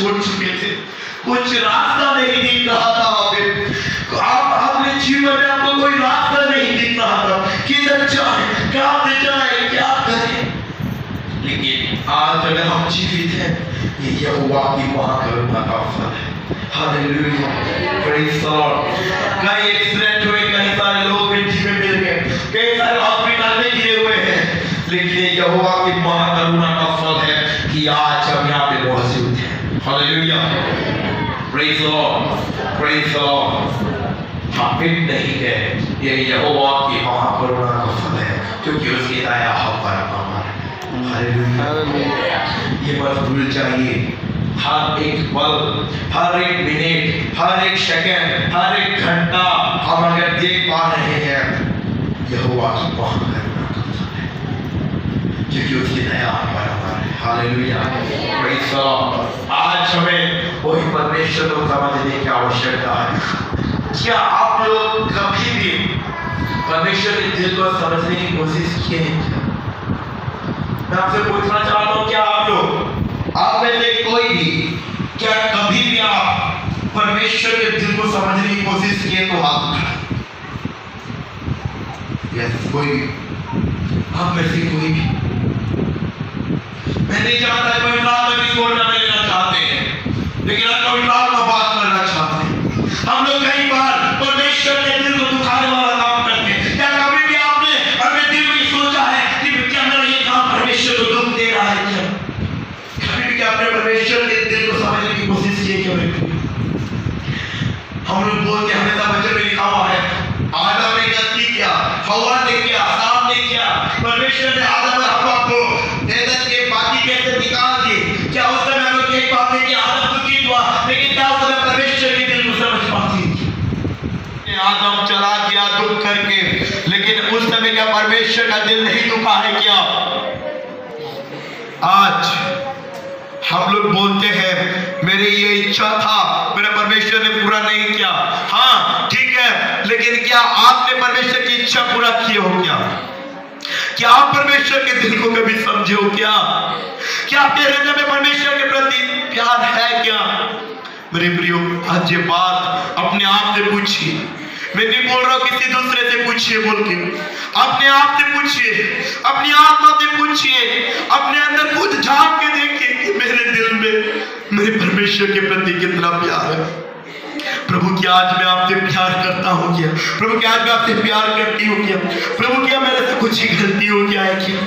छोड़ चुके थे। कुछ रास्ता नहीं दिख रहा था आप, आपने जीवन में आपको कोई रास्ता नहीं दिख रहा था। किधर जाए क्या जाए, क्या करें? लेकिन आज अगर हम जीवित हैं, ये यहोवा की माँ करुणा का फल है। हालेलुया। प्रेज द लॉर्ड कई एक्सीडेंट हुए, कई सारे लोग मिट्टी में मिल गए। कई सारे हॉस्पिटल में गिरे हुए हैं। लेकिन यहोवा की माँ करुणा का फल है कि आज हम यहाँ पे मौजूद हैं। Hallelujah praise the Lord praise the Lord हाफिज नहीं है ये यहोवा की महाकरुणा का फल है क्योंकि उसकी दया हम पर अमर है हालेलुया ये मत भूल जाइए हर एक पल हर एक मिनट हर एक सेकंड हर एक घंटा हम अगर देख पा रहे हैं यहोवा की महाकरुणा का फल है क्योंकि उसकी दया हम पर अमर है हालेलुया। प्रेज लॉर्ड आज हमें वही परमेश्वर को समझने की आवश्यकता है। क्या आप लोग कभी भी परमेश्वर के दिल को समझने की कोशिश किए मैं आपसे पूछना चाहता हूँ, क्या आप लोग, आप में से कोई भी, क्या कभी भी आप परमेश्वर के दिल को समझने की कोशिश किए तो आप यस कोई भी। आप में से कोई भी। नहीं जानता कोई नाम में भी बोलना लेना चाहते हैं। लेकिन आप कोई नाम में बात करना चाहते हैं, हम लोग कई बार परमेश्वर के दिल को दुखाने वाला काम करते हैं। क्या कभी भी आपने अपने दिल में सोचा है कि क्या मेरा ये काम परमेश्वर को दुख दे रहा है क्या? कभी भी क्या आपने परमेश्वर के दिल को समझने की कोशिश की है क्या हम लोग बोलते हैं हमेशा वचन में लिखा हुआ है आदम ने गलती किया हवा ने किया आदम ने किया परमेश्वर ने आदम और हवा को जन्नत के बाकी कैसे निकाल दिए क्या उस समय हम लोग देख पाते हैं कि आदम दुखी हुआ लेकिन क्या उस समय परमेश्वर के दिल को समझ पाते आदम चला गया दुख करके, लेकिन उस समय क्या परमेश्वर का दिल नहीं दुखा है क्या? आज हम लोग बोलते हैं, मेरी ये इच्छा था, मेरा परमेश्वर ने पूरा नहीं किया। हाँ ठीक है, लेकिन क्या आपने परमेश्वर की इच्छा पूरा की हो क्या? क्या आप परमेश्वर के दिल को कभी समझे हो क्या? क्या आपके हृदय में परमेश्वर के प्रति प्यार है क्या? मेरे प्रियो, आज ये बात अपने आप से पूछिए। मैं नहीं बोल रहा हूँ, किसी दूसरे से पूछिए, बोल के। अपने आप से पूछिए, अपनी आत्मा से पूछिए, अपने अंदर खुद झाँक के देखिए कि मेरे दिल में, मेरे परमेश्वर के प्रति कितना प्यार है। प्रभु क्या आज मैं आपसे प्यार करता हूँ क्या? प्रभु क्या आज मैं आपसे प्यार करती हूँ क्या? प्रभु क्या मेरे से कुछ ही गलती हो गया है क्या?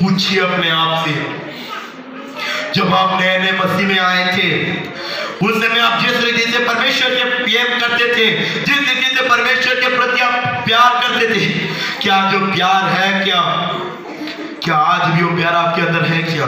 पूछिए अपने आप से। जब आप नए नए मसीह में आए थे, उस समय आप जिस रीति से परमेश्वर थे, जिस रीति से परमेश्वर के प्रति आप प्यार करते थे। क्या जो प्यार है, क्या? क्या आज भी वो प्यार आपके अंदर है, क्या?